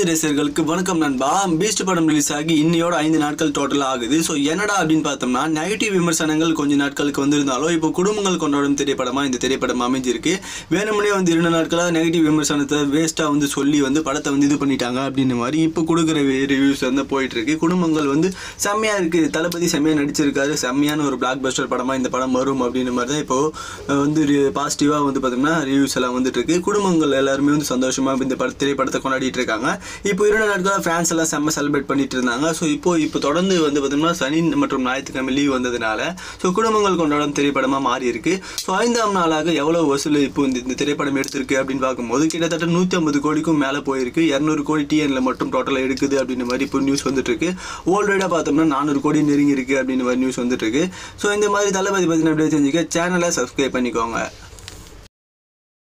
தளபதி ரசிகர்களுக்கு வணக்கம் நண்பா. பீஸ்ட் படம் ரிலீஸ் ஆகி இன்னையோட ஐந்து நாட்கள் டோட்டல் ஆகுது. ஸோ என்னடா அப்படின்னு பார்த்தோம்னா நெகட்டிவ் விமர்சனங்கள் கொஞ்ச நாட்களுக்கு வந்திருந்தாலும் இப்போ குடும்பங்கள் கொண்டாடும் திரைப்படமாக இந்த திரைப்படம் அமைஞ்சிருக்கு. வேணும்னே வந்து இரண்டு நாட்களாக நெகட்டிவ் விமர்சனத்தை வேஸ்ட்டாக வந்து சொல்லி வந்து படத்தை வந்து இது பண்ணிட்டாங்க அப்படின்னு மாதிரி இப்போ கொடுக்குற ரிவ்யூஸ் வந்து போயிட்டு இருக்கு குடும்பங்கள் வந்து செம்மையாக இருக்குது தளபதி செம்மையாக நடிச்சிருக்காரு. செம்மையான ஒரு பிளாக் பஸ்டர் படமாக இந்த படம் வரும் அப்படின்ற மாதிரி தான் இப்போது வந்து பாசிட்டிவாக வந்து பார்த்தோம்னா ரிவ்யூஸ் எல்லாம் வந்துட்டு இருக்கு குடும்பங்கள் எல்லாருமே வந்து சந்தோஷமாக இந்த பட திரைப்படத்தை கொண்டாடிட்டு இருக்காங்க. இப்போ இரண்டு நாட்களாக ஃபேன்ஸ் எல்லாம் செம்ம செலிப்ரேட் பண்ணிட்டு இருந்தாங்க. ஸோ இப்போ இப்போ தொடர்ந்து வந்து பார்த்தோம்னா சனி மற்றும் ஞாயிற்றுக்கிழமை லீவ் வந்ததுனால ஸோ குடும்பங்கள் கொண்டாடும் திரைப்படமாக மாறி இருக்கு. ஸோ ஐந்தாம் நாளாக எவ்வளோ வசூல் இப்போ இந்த இந்த திரைப்படம் எடுத்திருக்கு அப்படின்னு பார்க்கும்போது கிட்டத்தட்ட நூற்றி ஐம்பது கோடிக்கும் மேலே போயிருக்கு. இரநூறு கோடி டிஎன்ல மட்டும் டோட்டலாக எடுக்குது அப்படின்ற மாதிரி இப்போ நியூஸ் வந்துட்டு இருக்கு பார்த்தோம்னா நானூறு கோடி நெருங்கி இருக்கு அப்படின்ற மாதிரி நியூஸ் வந்துட்டு இருக்கு ஸோ இந்த மாதிரி தளபதி பார்த்தீங்கன்னா அப்படியே தெரிஞ்சுக்க சேனலை சப்ஸ்கிரைப் பண்ணிக்கோங்க.